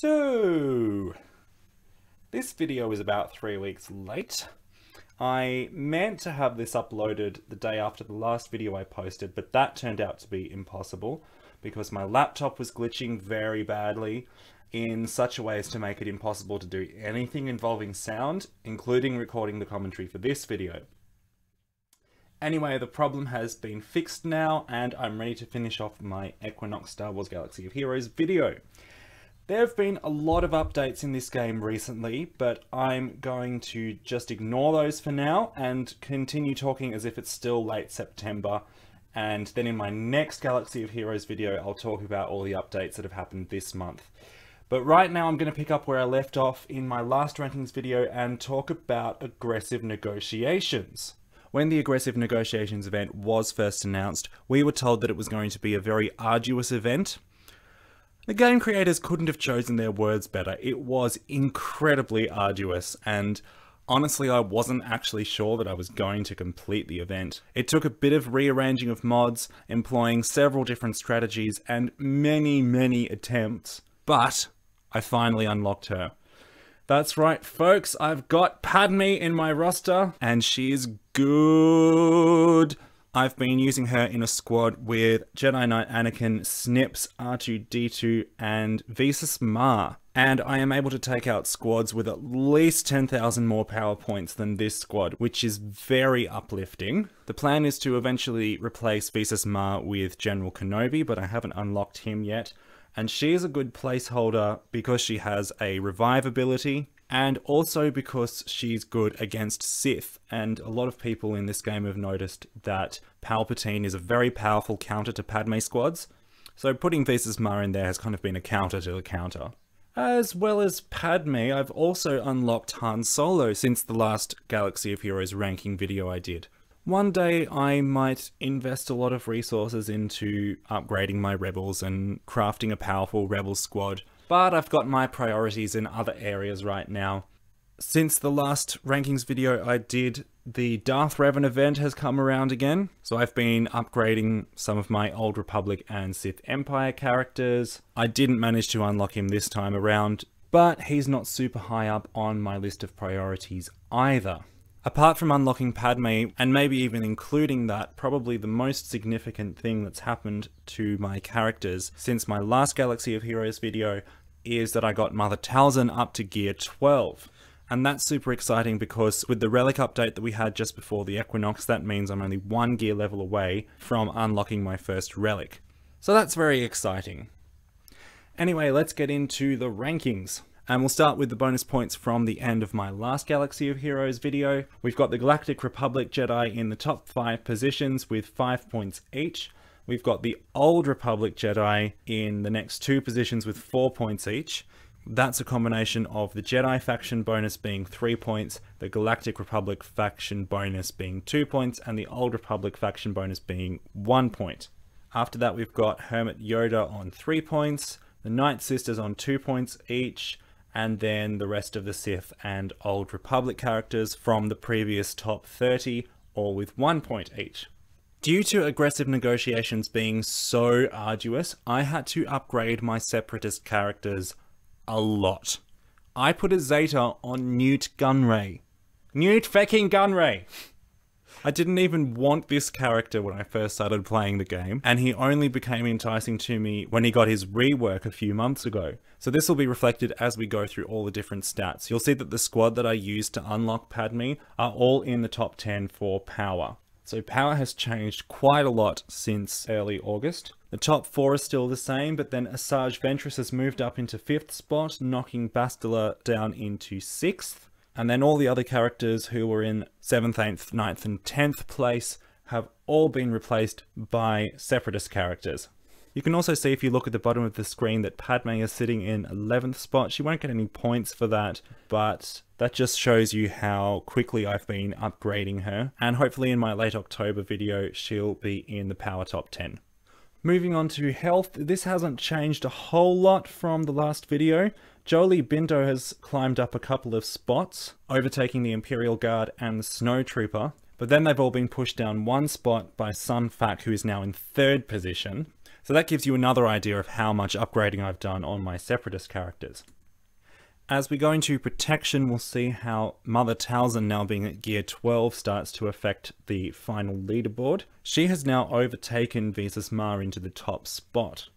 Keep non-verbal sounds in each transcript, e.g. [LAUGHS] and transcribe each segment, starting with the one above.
So, this video is about three weeks late. I meant to have this uploaded the day after the last video I posted, but that turned out to be impossible because my laptop was glitching very badly in such a way as to make it impossible to do anything involving sound, including recording the commentary for this video. Anyway, the problem has been fixed now, and I'm ready to finish off my Equinox Star Wars Galaxy of Heroes video. There have been a lot of updates in this game recently, but I'm going to just ignore those for now and continue talking as if it's still late September. And then in my next Galaxy of Heroes video, I'll talk about all the updates that have happened this month. But right now I'm going to pick up where I left off in my last rankings video and talk about aggressive negotiations. When the aggressive negotiations event was first announced, we were told that it was going to be a very arduous event, the game creators couldn't have chosen their words better. It was incredibly arduous and honestly I wasn't actually sure that I was going to complete the event. It took a bit of rearranging of mods, employing several different strategies and many many attempts, but I finally unlocked her. That's right folks, I've got Padme in my roster and she's good. I've been using her in a squad with Jedi Knight Anakin, Snips, R2-D2, and Visas Marr. And I am able to take out squads with at least 10,000 more power points than this squad, which is very uplifting. The plan is to eventually replace Visas Marr with General Kenobi, but I haven't unlocked him yet. And she is a good placeholder because she has a revive ability, and also because she's good against Sith. And a lot of people in this game have noticed that Palpatine is a very powerful counter to Padme squads. So putting Visas Marr in there has kind of been a counter to the counter. As well as Padme, I've also unlocked Han Solo since the last Galaxy of Heroes ranking video I did. One day I might invest a lot of resources into upgrading my rebels and crafting a powerful rebel squad but I've got my priorities in other areas right now. Since the last rankings video I did, the Darth Revan event has come around again, so I've been upgrading some of my Old Republic and Sith Empire characters. I didn't manage to unlock him this time around, but he's not super high up on my list of priorities either. Apart from unlocking Padme, and maybe even including that, probably the most significant thing that's happened to my characters since my last Galaxy of Heroes video is that I got Mother Talzin up to gear 12. And that's super exciting because with the relic update that we had just before the Equinox, that means I'm only one gear level away from unlocking my first relic. So that's very exciting. Anyway, let's get into the rankings. And we'll start with the bonus points from the end of my last Galaxy of Heroes video. We've got the Galactic Republic Jedi in the top 5 positions with 5 points each. We've got the Old Republic Jedi in the next two positions with four points each. That's a combination of the Jedi faction bonus being three points, the Galactic Republic faction bonus being two points, and the Old Republic faction bonus being one point. After that, we've got Hermit Yoda on three points, the Night Sisters on two points each, and then the rest of the Sith and Old Republic characters from the previous top 30, all with one point each. Due to aggressive negotiations being so arduous, I had to upgrade my separatist characters a lot. I put a Zeta on Nute Gunray. Nute fucking Gunray! I didn't even want this character when I first started playing the game, and he only became enticing to me when he got his rework a few months ago. So this will be reflected as we go through all the different stats. You'll see that the squad that I used to unlock Padme are all in the top 10 for power. So power has changed quite a lot since early August. The top four are still the same, but then Asajj Ventress has moved up into fifth spot, knocking Bastila down into sixth. And then all the other characters who were in 7th, 8th, ninth, and 10th place have all been replaced by Separatist characters. You can also see if you look at the bottom of the screen that Padme is sitting in 11th spot. She won't get any points for that, but that just shows you how quickly I've been upgrading her. And hopefully in my late October video, she'll be in the power top 10. Moving on to health, this hasn't changed a whole lot from the last video. Jolee Bindo has climbed up a couple of spots, overtaking the Imperial Guard and the Snow Trooper, but then they've all been pushed down one spot by Sun Fac, who is now in third position. So that gives you another idea of how much upgrading I've done on my Separatist characters. As we go into protection, we'll see how Mother Talzin now being at gear 12 starts to affect the final leaderboard. She has now overtaken Visas Marr into the top spot.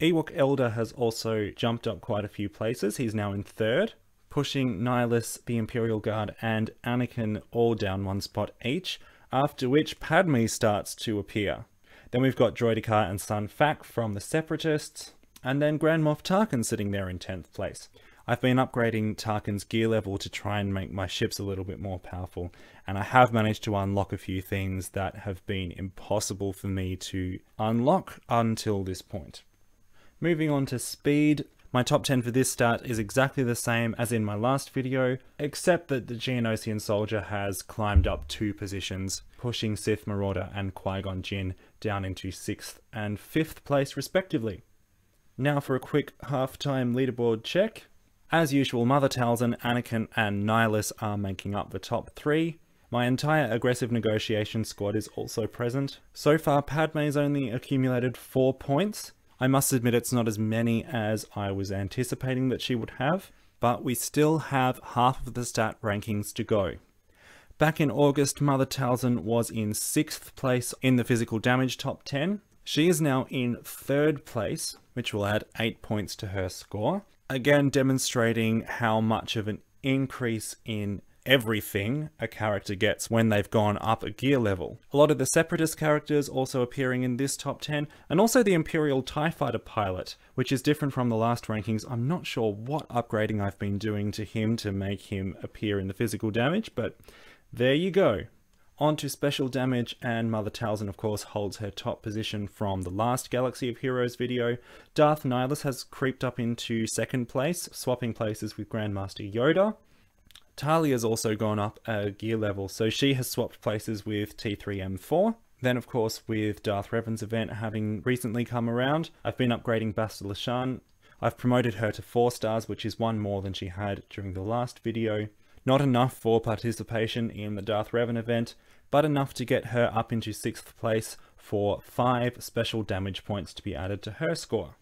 Ewok Elder has also jumped up quite a few places. He's now in third, pushing Nihilus, the Imperial Guard, and Anakin all down one spot each, after which Padme starts to appear. Then we've got Droideka and Sun Fac from the Separatists, and then Grand Moff Tarkin sitting there in 10th place. I've been upgrading Tarkin's gear level to try and make my ships a little bit more powerful, and I have managed to unlock a few things that have been impossible for me to unlock until this point. Moving on to speed, my top 10 for this start is exactly the same as in my last video, except that the Geonosian soldier has climbed up two positions, pushing Sith Marauder and Qui-Gon Jinn down into 6th and 5th place respectively. Now for a quick halftime leaderboard check. As usual, Mother Talzin, Anakin, and Nihilus are making up the top three. My entire aggressive negotiation squad is also present. So far, Padme's only accumulated 4 points. I must admit it's not as many as I was anticipating that she would have, but we still have half of the stat rankings to go. Back in August, Mother Talzin was in 6th place in the physical damage top 10. She is now in 3rd place, which will add 8 points to her score again demonstrating how much of an increase in everything a character gets when they've gone up a gear level. A lot of the Separatist characters also appearing in this top 10, and also the Imperial TIE Fighter pilot, which is different from the last rankings. I'm not sure what upgrading I've been doing to him to make him appear in the physical damage, but there you go. On to special damage, and Mother Talzin, of course, holds her top position from the last Galaxy of Heroes video. Darth Nihilus has creeped up into second place, swapping places with Grandmaster Yoda. Talia's also gone up a gear level, so she has swapped places with T3M4. Then, of course, with Darth Revan's event having recently come around, I've been upgrading Bastila Shan. I've promoted her to 4 stars, which is one more than she had during the last video. Not enough for participation in the Darth Revan event, but enough to get her up into 6th place for 5 special damage points to be added to her score.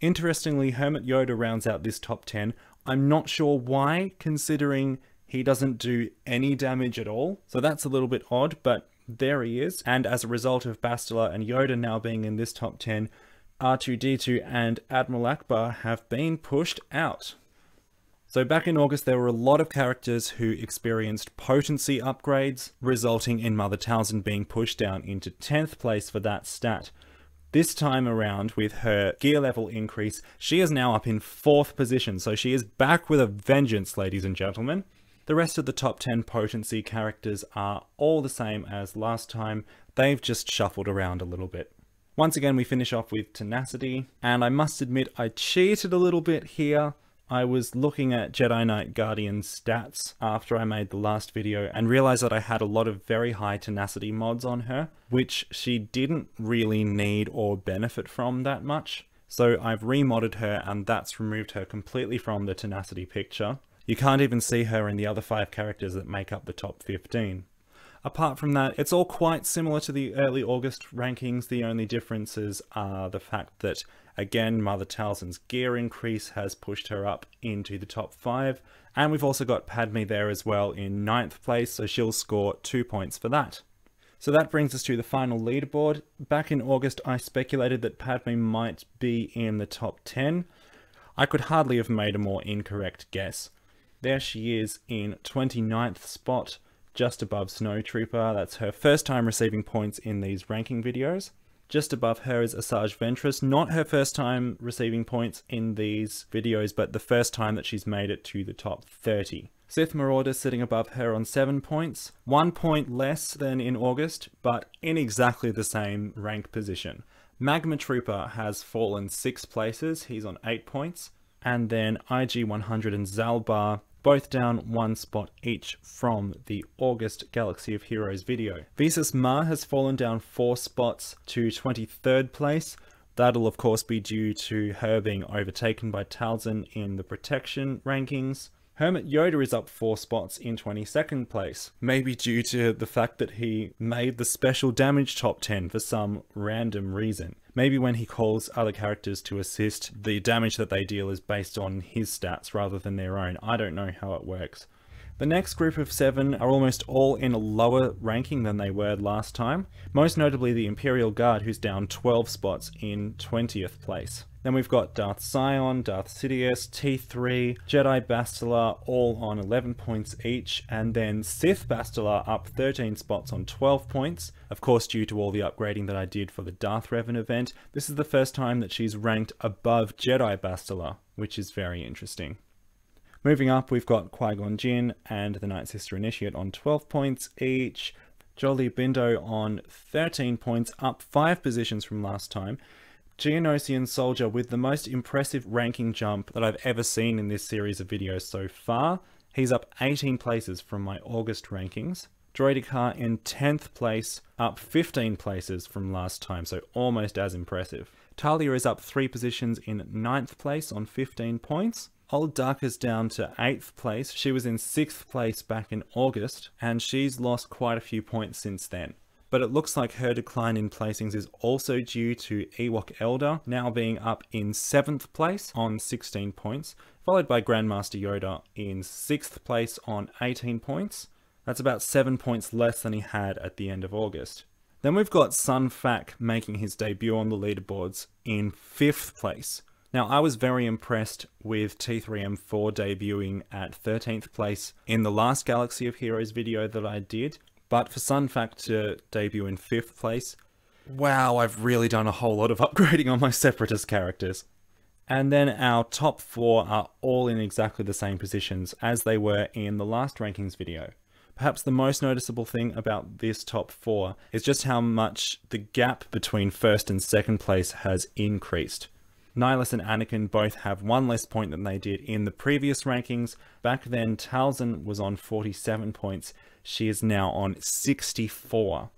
Interestingly, Hermit Yoda rounds out this top 10. I'm not sure why, considering he doesn't do any damage at all. So that's a little bit odd, but there he is. And as a result of Bastila and Yoda now being in this top 10, R2-D2 and Admiral Ackbar have been pushed out. So back in August, there were a lot of characters who experienced potency upgrades, resulting in Mother Talzin being pushed down into 10th place for that stat. This time around, with her gear level increase, she is now up in 4th position, so she is back with a vengeance, ladies and gentlemen. The rest of the top 10 potency characters are all the same as last time, they've just shuffled around a little bit. Once again, we finish off with Tenacity, and I must admit I cheated a little bit here. I was looking at Jedi Knight Guardian stats after I made the last video and realized that I had a lot of very high tenacity mods on her, which she didn't really need or benefit from that much. So I've remodded her and that's removed her completely from the tenacity picture. You can't even see her in the other five characters that make up the top 15. Apart from that, it's all quite similar to the early August rankings. The only differences are the fact that, again, Mother Talzin's gear increase has pushed her up into the top five. And we've also got Padme there as well in ninth place, so she'll score two points for that. So that brings us to the final leaderboard. Back in August, I speculated that Padme might be in the top 10. I could hardly have made a more incorrect guess. There she is in 29th spot, just above Snowtrooper. That's her first time receiving points in these ranking videos. Just above her is Asajj Ventress, not her first time receiving points in these videos, but the first time that she's made it to the top 30. Sith Marauder sitting above her on 7 points, 1 point less than in August, but in exactly the same rank position. Magma Trooper has fallen 6 places, he's on 8 points, and then IG-100 and Zaalbar both down one spot each from the August Galaxy of Heroes video. Visas Marr has fallen down four spots to 23rd place. That'll of course be due to her being overtaken by Talzin in the protection rankings. Hermit Yoda is up 4 spots in 22nd place, maybe due to the fact that he made the special damage top 10 for some random reason. Maybe when he calls other characters to assist, the damage that they deal is based on his stats rather than their own. I don't know how it works. The next group of seven are almost all in a lower ranking than they were last time, most notably the Imperial Guard who's down 12 spots in 20th place. Then we've got Darth Sion, Darth Sidious, T3, Jedi Bastila all on 11 points each, and then Sith Bastila up 13 spots on 12 points. Of course, due to all the upgrading that I did for the Darth Revan event, this is the first time that she's ranked above Jedi Bastila, which is very interesting. Moving up, we've got Qui-Gon Jinn and the Night Sister Initiate on 12 points each. Jolee Bindo on 13 points, up 5 positions from last time. Geonosian Soldier with the most impressive ranking jump that I've ever seen in this series of videos so far. He's up 18 places from my August rankings. Droideka in 10th place, up 15 places from last time, so almost as impressive. Talia is up 3 positions in 9th place on 15 points. Old Daka is down to 8th place. She was in 6th place back in August, and she's lost quite a few points since then. But it looks like her decline in placings is also due to Ewok Elder now being up in 7th place on 16 points, followed by Grandmaster Yoda in 6th place on 18 points. That's about 7 points less than he had at the end of August. Then we've got Sun Fac making his debut on the leaderboards in 5th place now, I was very impressed with T3M4 debuting at 13th place in the last Galaxy of Heroes video that I did, but for Sun to debut in 5th place, wow, I've really done a whole lot of [LAUGHS] upgrading on my Separatist characters. And then our top four are all in exactly the same positions as they were in the last rankings video. Perhaps the most noticeable thing about this top four is just how much the gap between first and second place has increased. Nihilus and Anakin both have one less point than they did in the previous rankings. Back then, Talzin was on 47 points. She is now on 64.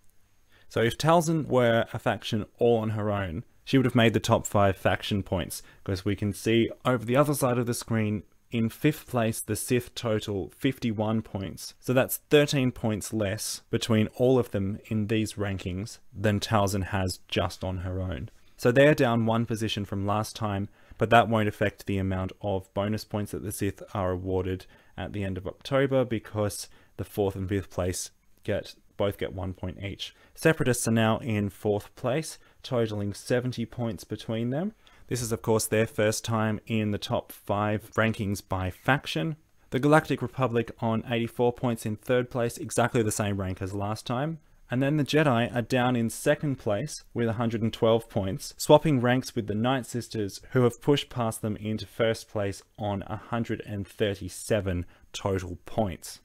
So if Talzin were a faction all on her own, she would have made the top 5 faction points, because we can see over the other side of the screen, in 5th place, the Sith total 51 points. So that's 13 points less between all of them in these rankings than Talzin has just on her own. So they're down one position from last time, but that won't affect the amount of bonus points that the Sith are awarded at the end of October because the fourth and fifth place get both get one point each. Separatists are now in fourth place, totaling 70 points between them. This is of course their first time in the top five rankings by faction. The Galactic Republic on 84 points in third place, exactly the same rank as last time. And then the Jedi are down in second place with 112 points, swapping ranks with the Night Sisters, who have pushed past them into first place on 137 total points.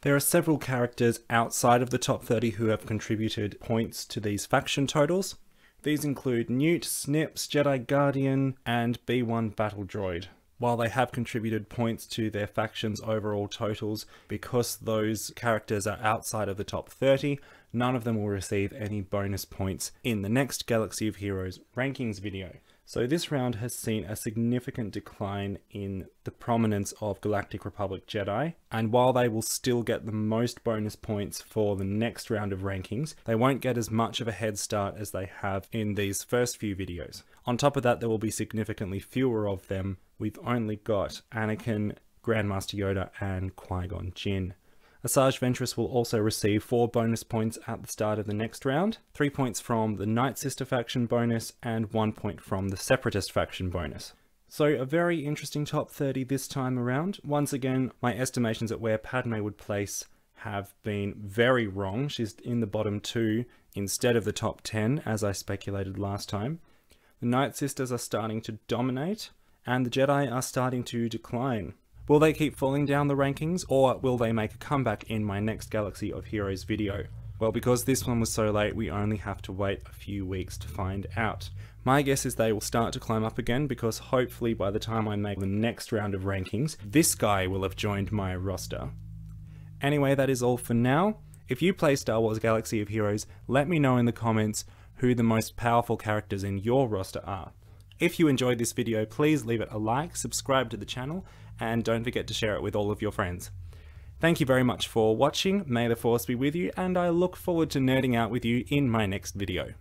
There are several characters outside of the top 30 who have contributed points to these faction totals. These include Nute, Snips, Jedi Guardian, and B1 Battle Droid. While they have contributed points to their faction's overall totals, because those characters are outside of the top 30, none of them will receive any bonus points in the next Galaxy of Heroes rankings video. So this round has seen a significant decline in the prominence of Galactic Republic Jedi, and while they will still get the most bonus points for the next round of rankings, they won't get as much of a head start as they have in these first few videos. On top of that, there will be significantly fewer of them. We've only got Anakin, Grandmaster Yoda, and Qui-Gon Jinn. Asajj Ventress will also receive 4 bonus points at the start of the next round, 3 points from the Night Sister faction bonus, and 1 point from the Separatist faction bonus. So a very interesting top 30 this time around. Once again, my estimations at where Padme would place have been very wrong. She's in the bottom 2 instead of the top 10, as I speculated last time. The Night Sisters are starting to dominate, and the Jedi are starting to decline. Will they keep falling down the rankings, or will they make a comeback in my next Galaxy of Heroes video? Well, because this one was so late, we only have to wait a few weeks to find out. My guess is they will start to climb up again because hopefully by the time I make the next round of rankings, this guy will have joined my roster. Anyway, that is all for now. If you play Star Wars Galaxy of Heroes, let me know in the comments who the most powerful characters in your roster are. If you enjoyed this video, please leave it a like, subscribe to the channel, and don't forget to share it with all of your friends. Thank you very much for watching, may the force be with you, and I look forward to nerding out with you in my next video.